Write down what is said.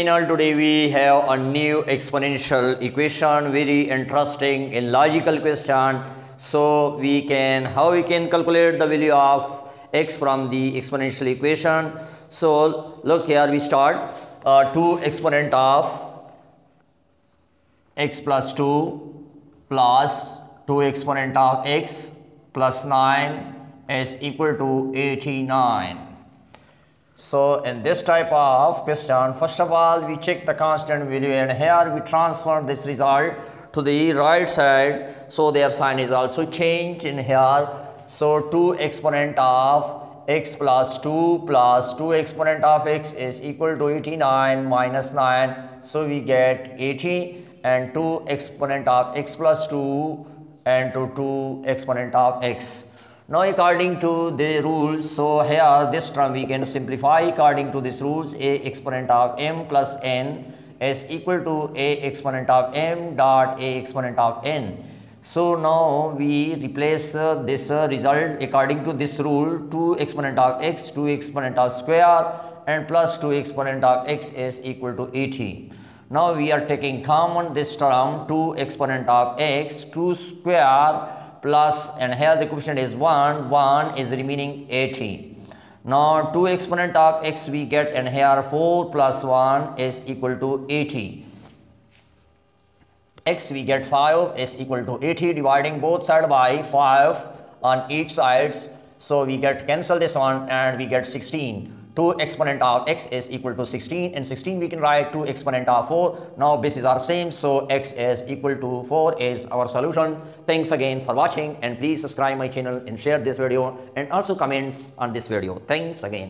Today we have a new exponential equation very interesting in logical question. So we can how we can calculate the value of x from the exponential equation? So look here we start. Uh, 2 exponent of x plus 2 plus 2 exponent of x plus 9 is equal to 89 so in this type of question, first of all, we check the constant value and here we transform this result to the right side. So their sign is also changed in here. So 2 exponent of x plus 2 plus 2 exponent of x is equal to 89 minus 9. So we get 80 and 2 exponent of x plus 2 and to 2 exponent of x. Now according to the rules, so here this term we can simplify according to this rules a exponent of m plus n is equal to a exponent of m dot a exponent of n. So now we replace uh, this uh, result according to this rule 2 exponent of x 2 exponent of square and plus 2 exponent of x is equal to 80. Now we are taking common this term 2 exponent of x 2 square plus and here the coefficient is 1 1 is remaining 80 now 2 exponent of x we get and here 4 plus 1 is equal to 80 x we get 5 is equal to 80 dividing both side by 5 on each sides. So we get cancel this one and we get 16 2 exponent of x is equal to 16 and 16 we can write 2 exponent of 4 now bases are same so x is equal to 4 is our solution. Thanks again for watching and please subscribe my channel and share this video and also comments on this video. Thanks again